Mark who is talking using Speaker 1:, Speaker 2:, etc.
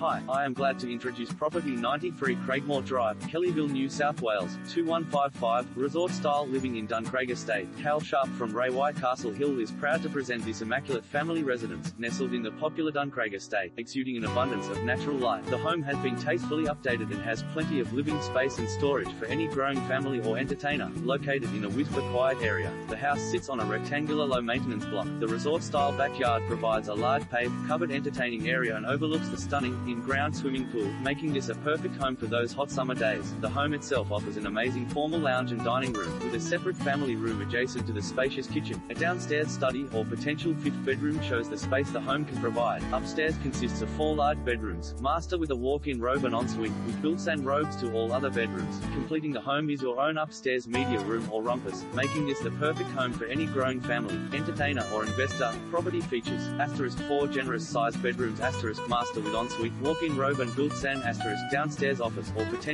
Speaker 1: Hi, I am glad to introduce property 93 Craigmore Drive, Kellyville, New South Wales, 2155, resort style living in Duncraig Estate. Hal Sharp from Ray White Castle Hill is proud to present this immaculate family residence, nestled in the popular Duncraig Estate, exuding an abundance of natural light. The home has been tastefully updated and has plenty of living space and storage for any growing family or entertainer. Located in a whisper quiet area, the house sits on a rectangular low maintenance block. The resort style backyard provides a large paved, covered entertaining area and overlooks the stunning, in-ground swimming pool, making this a perfect home for those hot summer days. The home itself offers an amazing formal lounge and dining room, with a separate family room adjacent to the spacious kitchen. A downstairs study or potential fifth bedroom shows the space the home can provide. Upstairs consists of four large bedrooms, master with a walk-in robe and ensuite, with built-in robes to all other bedrooms. Completing the home is your own upstairs media room or rumpus, making this the perfect home for any growing family, entertainer or investor. Property features, asterisk 4 generous sized bedrooms asterisk master with ensuite, walk-in robe and built-in asterisk downstairs office or potential